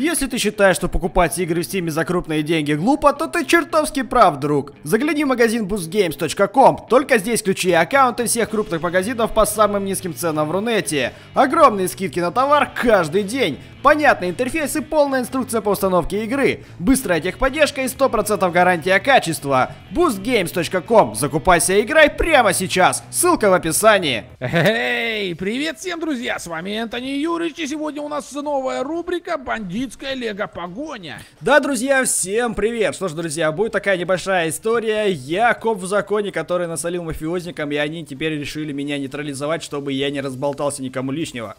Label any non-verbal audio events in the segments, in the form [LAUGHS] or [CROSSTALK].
Если ты считаешь, что покупать игры в Steam за крупные деньги глупо, то ты чертовски прав, друг. Загляни в магазин boostgames.com. Только здесь ключи и аккаунты всех крупных магазинов по самым низким ценам в Рунете. Огромные скидки на товар каждый день. Понятный интерфейс и полная инструкция по установке игры. Быстрая техподдержка и 100% гарантия качества. boostgames.com. Закупайся и играй прямо сейчас. Ссылка в описании. Эй, привет всем, друзья! С вами Энтони Юрич, и сегодня у нас новая рубрика «Бандитская лего-погоня». Да, друзья, всем привет! Что ж, друзья, будет такая небольшая история. Я коп в законе, который насолил мафиозникам, и они теперь решили меня нейтрализовать, чтобы я не разболтался никому лишнего.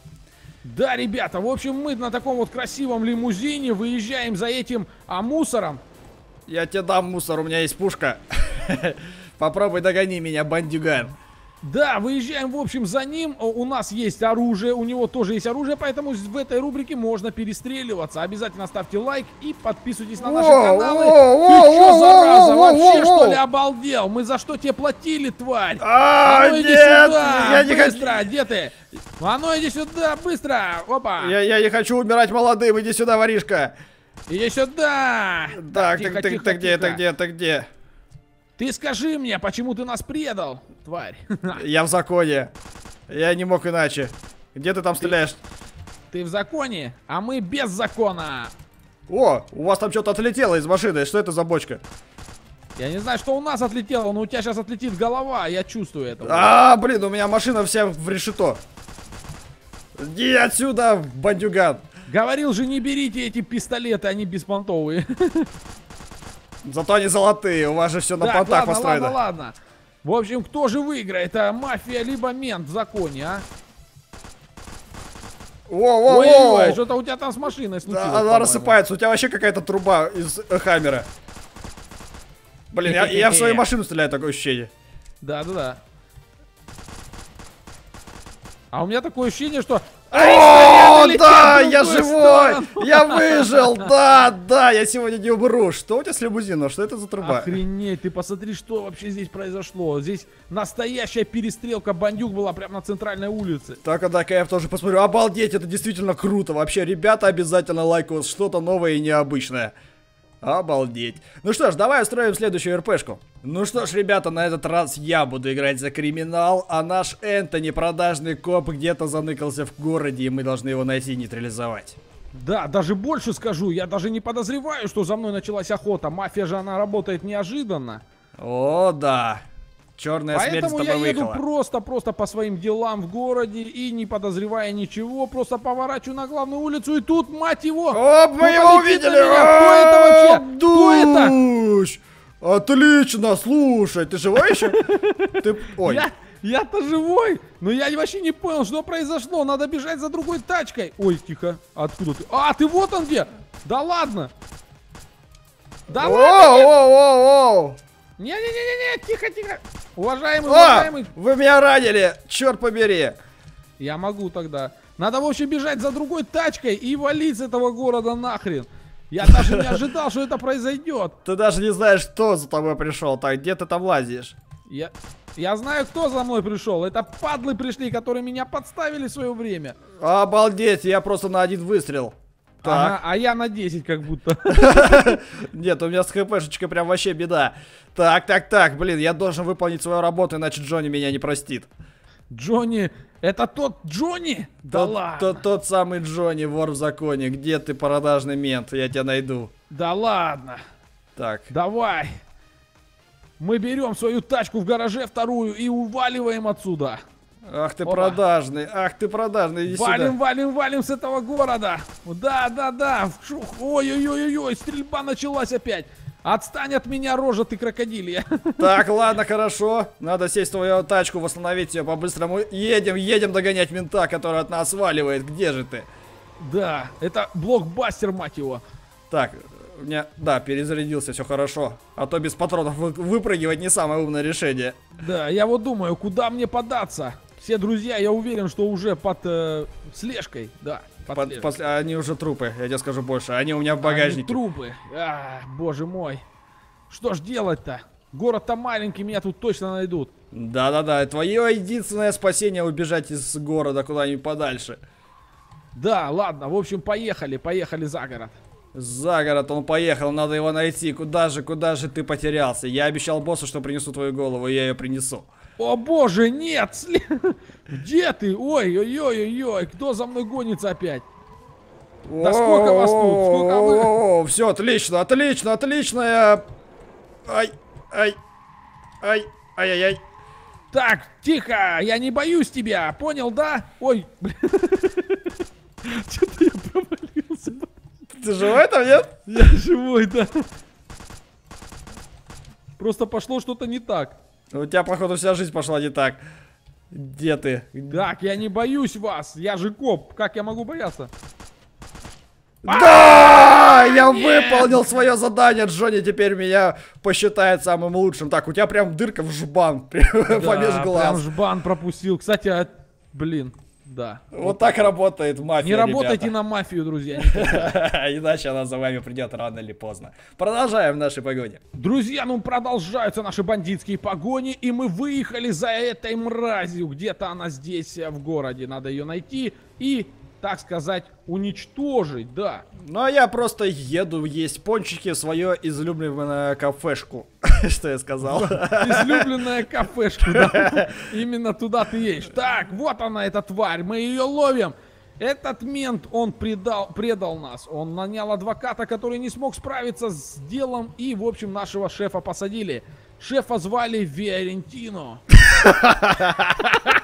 Да, ребята, в общем, мы на таком вот красивом лимузине выезжаем за этим а, мусором. Я тебе дам мусор, у меня есть пушка. [LAUGHS] Попробуй догони меня, бандюган. Да, выезжаем, в общем, за ним. У нас есть оружие, у него тоже есть оружие, поэтому в этой рубрике можно перестреливаться. Обязательно ставьте лайк и подписывайтесь на наши каналы. Ты что, зараза, вообще что ли обалдел? Мы за что тебе платили, тварь? А, ну иди нет, сюда, я не быстро, где ты? А ну иди сюда, быстро, опа. Я, я не хочу умирать молодым, иди сюда, воришка. Иди сюда. Так, так, так, так, где, так, где, так, где? Ты скажи мне, почему ты нас предал, тварь? [LAUGHS] Я в законе. Я не мог иначе. Где ты там стреляешь? Ты в законе, а мы без закона. О, у вас там что-то отлетело из машины. Что это за бочка? Я не знаю, что у нас отлетело, но у тебя сейчас отлетит голова, я чувствую это. А, блин, у меня машина вся в решето. Иди отсюда, бандюган. Говорил же, не берите эти пистолеты, они беспонтовые. [LAUGHS] Зато они золотые, у вас же все на Так, понтах ладно, построено. ладно, ладно. В общем, кто же выиграет? А мафия либо мент в законе, а? Ой-ой-ой, что-то у тебя там с машиной случилось. Да, она рассыпается. У тебя вообще какая-то труба из э, хаммера. Блин, я, я в свою машину стреляю, такое ощущение. Да, да, да. А у меня такое ощущение, что... О, да, я живой! Я выжил! Да, да, я сегодня не умру. Что у тебя с лимузином? Что это за труба? Охренеть, ты посмотри, что вообще здесь произошло. Здесь настоящая перестрелка бандюк была прямо на центральной улице. Так, а дай-ка я тоже посмотрю. Обалдеть, это действительно круто. Вообще, ребята, обязательно лайк у вас что-то новое и необычное. Обалдеть. Ну что ж, давай устроим следующую РПшку. Ну что ж, ребята, на этот раз я буду играть за криминал, а наш Энтони, продажный коп, где-то заныкался в городе, и мы должны его найти и нейтрализовать. Да, даже больше скажу, я даже не подозреваю, что за мной началась охота. Мафия же, она работает неожиданно. О, да. Черная смерть с Поэтому тобой я еду просто-просто по своим делам в городе и не подозревая ничего, просто поворачиваю на главную улицу и тут, мать его! Оп, мы кто-то его увидели! Кто это вообще? Кто это? Отлично, слушай, ты живой еще? [LAUGHS] Ты... Ой, Я, я-то живой, но я вообще не понял, что произошло. Надо бежать за другой тачкой. Ой, тихо. Откуда ты? А, ты вот он где? Да ладно. Да ладно. Воу-воу-воу-воу! Не-не-не-не, тихо-тихо. Уважаемый, А, уважаемый. вы меня ранили! Черт побери! Я могу тогда. Надо, в общем, бежать за другой тачкой и валить с этого города нахрен. Я даже не ожидал, что это произойдет. Ты даже не знаешь, кто за тобой пришел. Так, где ты там лазишь? Я, я знаю, кто за мной пришел. Это падлы пришли, которые меня подставили в свое время. Обалдеть, я просто на один выстрел. Так, Ага, а я на 10 как будто. [LAUGHS] нет, у меня с хпшечкой прям вообще беда. Так, так, так, блин, я должен выполнить свою работу, иначе Джонни меня не простит. Джонни, это тот Джонни? Да тот, ладно. Тот, тот самый Джонни, вор в законе. Где ты, продажный мент? Я тебя найду. Да ладно. Так, Давай. Мы берем свою тачку в гараже вторую и уваливаем отсюда. ах ты Опа. продажный, ах ты продажный, иди валим, сюда. валим, валим с этого города. Да, да, да. Ой-ой-ой-ой, стрельба началась опять. Отстань от меня, рожа ты крокодилья. [LAUGHS] Так, ладно, хорошо. Надо сесть в твою тачку, восстановить ее по-быстрому. Едем, едем догонять мента, который от нас сваливает. Где же ты? Да, это блокбастер, мать его. Так, у меня, да, перезарядился, все хорошо. А то без патронов вы- выпрыгивать не самое умное решение. Да, я вот думаю, куда мне податься? Все друзья, я уверен, что уже под э, слежкой. Да, под, Под- слежкой. после- они уже трупы, я тебе скажу больше. Они у меня в Они багажнике. трупы. А, боже мой. Что ж делать-то? Город-то маленький, меня тут точно найдут. Да-да-да, твое единственное спасение убежать из города куда-нибудь подальше. Да, ладно, в общем, поехали, поехали за город. За город он поехал, надо его найти. Куда же, куда же ты потерялся? Я обещал боссу, что принесу твою голову, и я ее принесу. О боже, нет! [LAUGHS] Где ты? Ой, ой, ой, ой, ой, кто за мной гонится опять? Да сколько вас тут? Сколько вы? Все, отлично, отлично, отлично. я- Ай, ай, ай, ай-яй-яй. Так, тихо, я не боюсь тебя, понял, да? Ой. [LAUGHS] Что-то я провалился. Ты живой там, нет? Я живой, да. Просто пошло что-то не так. У тебя, походу, вся жизнь пошла не так. Где ты? Так, я не боюсь вас, я же коп, как я могу бояться? Да! Я выполнил свое задание, Джонни теперь меня посчитает самым лучшим. Так, у тебя прям дырка в жбан, [LAUGHS] прям помеж Да, глаз. прям жбан пропустил. Кстати, а, блин, да. Вот так работает мафия, Не работайте ребята. на мафию, друзья. [LAUGHS] Иначе она за вами придет рано или поздно. Продолжаем в нашей погоде. Друзья, ну продолжаются наши бандитские погони, и мы выехали за этой мразью. Где-то она здесь, э, в городе. Надо ее найти и, так сказать, уничтожить, да. Ну а я просто еду есть пончики в свою излюбленную кафешку. [LAUGHS] Что я сказал? Излюбленная кафешка, да. [LAUGHS] Именно туда ты едешь. Так, вот она, эта тварь, мы ее ловим. Этот мент, он предал, предал нас. Он нанял адвоката, который не смог справиться с делом, и, в общем, нашего шефа посадили. Шефа звали Виорентино. [LAUGHS]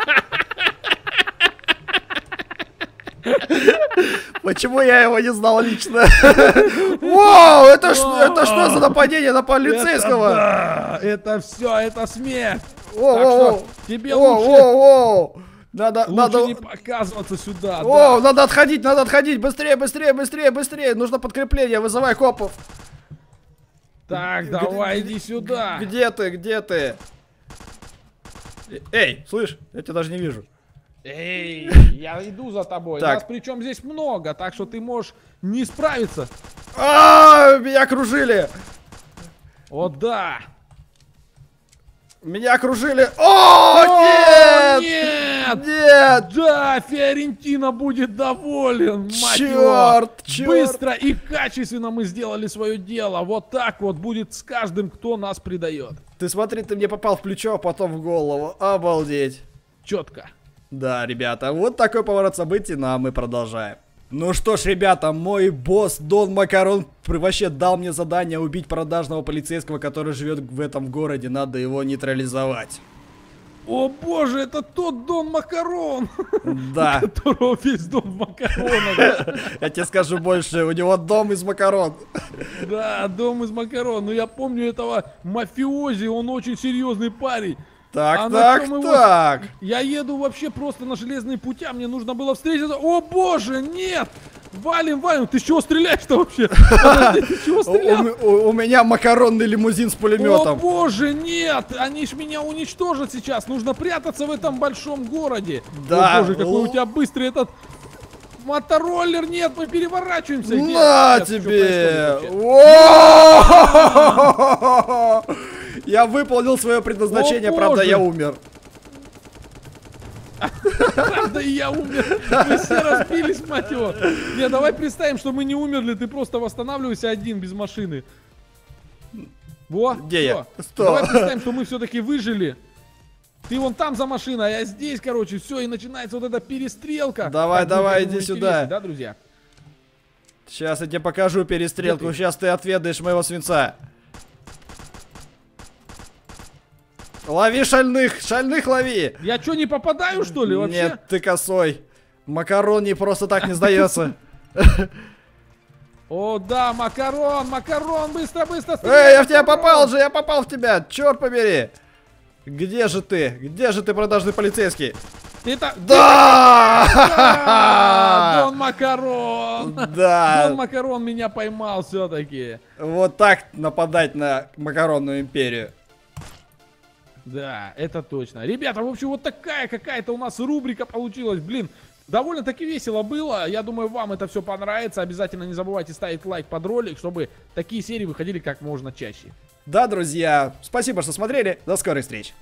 Почему я его не знал лично? [LAUGHS] Вау, это что, это что за нападение на полицейского? Это, все, это смерть. О, тебе лучше. Надо, лучше надо... не показываться сюда. О, да. надо отходить, надо отходить, быстрее, быстрее, быстрее, быстрее, нужно подкрепление, вызывай копов. Так, давай, иди сюда. Где ты, где ты? Э- Эй, слышь, я тебя даже не вижу. Эй, я иду за тобой. Так. Нас причем здесь много, так что ты можешь не справиться. А, меня окружили, О, да. меня окружили. О, О, нет, нет! нет, Да, Фиорентина будет доволен. Чёрт, чёрт. Быстро и качественно мы сделали свое дело. Вот так вот будет с каждым, кто нас предает. Ты смотри, ты мне попал в плечо, а потом в голову. Обалдеть. Четко. Да, ребята, вот такой поворот событий, ну а мы продолжаем. Ну что ж, ребята, мой босс Дон Макарон вообще дал мне задание убить продажного полицейского, который живет в этом городе. Надо его нейтрализовать. О боже, это тот Дон Макарон, Да, которого весь дом макарона. [LAUGHS] Я тебе скажу больше, у него дом из макарон. Да, дом из макарон. Но я помню этого мафиози, он очень серьезный парень. Так, А так, чём его- так. Я еду вообще просто на железные пути, а мне нужно было встретиться. О боже, нет! Валим, валим. Ты чего стреляешь-то вообще? [LAUGHS] Подожди, ты чего стрелял? у- у- у меня макаронный лимузин с О пулеметом. боже, нет! Они ж меня уничтожат сейчас. Нужно прятаться в этом большом городе. Да. О боже, какой у тебя быстрый этот мотороллер. Нет, мы переворачиваемся. На тебе! [LAUGHS] Я выполнил свое предназначение, О, правда, боже! я умер. Правда, и я умер. Мы все разбились, мать его. Не, давай представим, что мы не умерли, ты просто восстанавливайся один, без машины. Во, Где я? Давай представим, что мы все-таки выжили. Ты вон там за машиной, а я здесь, короче, все, и начинается вот эта перестрелка. Давай, Так давай, иди сюда. Да, друзья? Сейчас я тебе покажу перестрелку. Сейчас ты отведаешь моего свинца. Лови шальных! Шальных лови! Я что, не попадаю, что ли, вообще? Нет, ты косой. Макарон не просто так не сдается. [LAUGHS] О, да, макарон, макарон, быстро, быстро, Эй, я в тебя попал же, я попал в тебя! Черт побери! Где же ты? Где же ты, продажный полицейский? Ты-то... Да! [LAUGHS] А, Дон Макарон! Дон Да! Макарон меня поймал все-таки. Вот так нападать на макаронную империю. Да, это точно. Ребята, в общем, вот такая какая-то у нас рубрика получилась. Блин, довольно-таки весело было. Я думаю, вам это все понравится. Обязательно не забывайте ставить лайк под ролик, чтобы такие серии выходили как можно чаще. Да, друзья, спасибо, что смотрели. До скорой встречи.